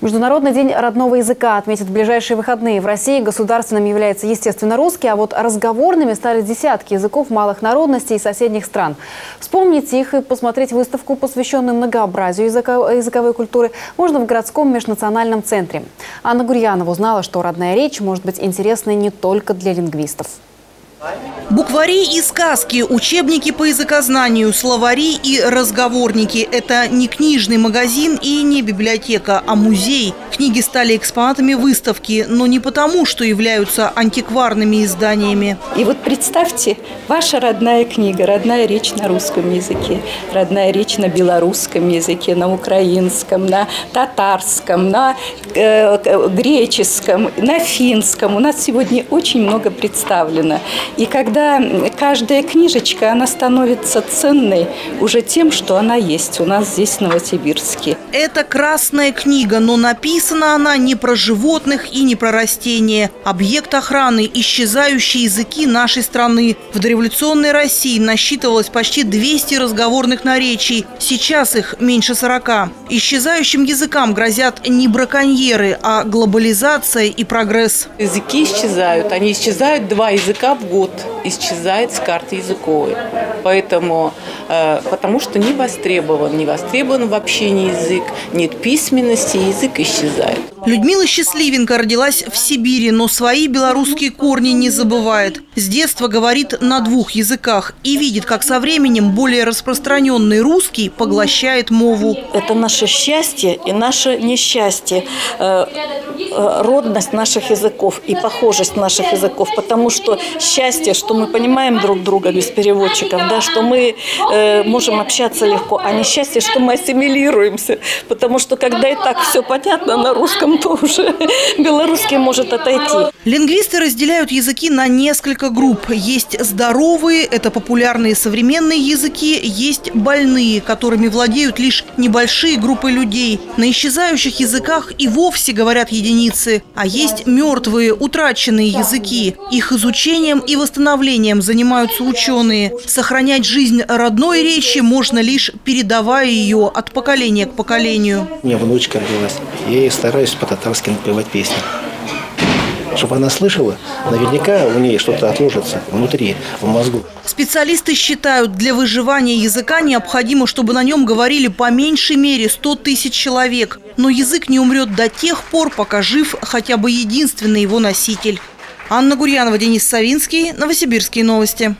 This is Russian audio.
Международный день родного языка отметят в ближайшие выходные. В России государственным является, естественно, русский, а вот разговорными стали десятки языков малых народностей и соседних стран. Вспомнить их и посмотреть выставку, посвященную многообразию языковой культуры, можно в городском межнациональном центре. Анна Гурьянова узнала, что родная речь может быть интересной не только для лингвистов. Буквари и сказки, учебники по языкознанию, словари и разговорники – это не книжный магазин и не библиотека, а музей. Книги стали экспонатами выставки, но не потому, что являются антикварными изданиями. И вот представьте, ваша родная книга, родная речь на русском языке, родная речь на белорусском языке, на украинском, на татарском, на э, греческом, на финском. У нас сегодня очень много представлено. И когда каждая книжечка, она становится ценной уже тем, что она есть у нас здесь, в Новосибирске. Это красная книга, но написана она не про животных и не про растения. Объект охраны – исчезающие языки нашей страны. В дореволюционной России насчитывалось почти 200 разговорных наречий. Сейчас их меньше 40. Исчезающим языкам грозят не браконьеры, а глобализация и прогресс. Языки исчезают. Они исчезают два языка в год исчезает с карты языковой. Поэтому, э, потому что не востребован, не востребован в общении язык, нет письменности, язык исчезает. Людмила Счастливенко родилась в Сибири, но свои белорусские корни не забывает. С детства говорит на двух языках и видит, как со временем более распространенный русский поглощает мову. Это наше счастье и наше несчастье, э, родность наших языков и похожесть наших языков, потому что счастье, что мы понимаем друг друга без переводчиков, да, что мы э, можем общаться легко, а несчастье, что мы ассимилируемся, потому что когда и так все понятно на русском, то уже белорусский может отойти. Лингвисты разделяют языки на несколько групп. Есть здоровые, это популярные современные языки, есть больные, которыми владеют лишь небольшие группы людей. На исчезающих языках и вовсе говорят единицы, а есть мертвые, утраченные языки. Их изучением и восстановлением занимаются ученые. Сохранять жизнь родной речи можно лишь передавая ее от поколения к поколению. У меня внучка родилась. Я ей стараюсь по-татарски напевать песни чтобы она слышала, наверняка у нее что-то отложится внутри, в мозгу. Специалисты считают, для выживания языка необходимо, чтобы на нем говорили по меньшей мере 100 тысяч человек. Но язык не умрет до тех пор, пока жив хотя бы единственный его носитель. Анна Гурьянова, Денис Савинский, Новосибирские новости.